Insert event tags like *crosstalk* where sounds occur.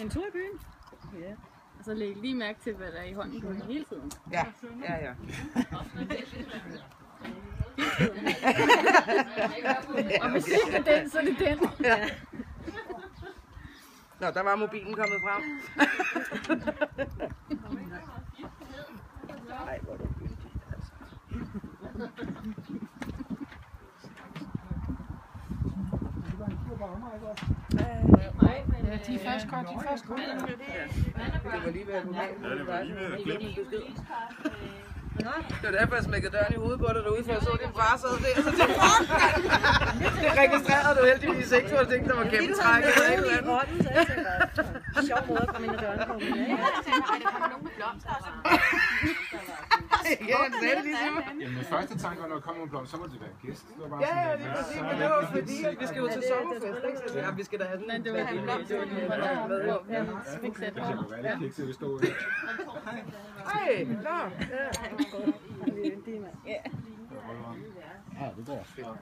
En tur i byen? Ja. Og så læg lige mærke til, hvad der er i hånden på hende hele tiden. Ja, ja, ja. Og hvis ikke er den, så er det den. Nå, der var mobilen kommet frem. Ej, hvor er du gyldig, altså. Ja, de er først godt, de er først godt. Det var lige ved at gå galt. Ja, det var lige ved at glemme. Det var derfor, jeg smækkede døren i hovedet på dig derude, for jeg så, at din far sad der. Så tænkte jeg, fuck! Det registrerede du heldigvis ikke, for jeg tænkte, der var gennemtrækket eller et eller andet. Så sjov måde at komme ind ad døren på. Ja, Ja, han *laughs* sagde det lige til mig. Jamen, min første tanke var, når der kommer en blomst, så må det være en gæst. Det var bare Ja, ja, lige at- præcis. Men er det var fordi, at vi skal jo til sommerfest, ikke? Ja, vi skal da have sådan Nej, det var det. Det var det. med. Ja, fik sat Det kunne være lidt kikset, hvis stod Hej, nå, ja. det er Ja, det går.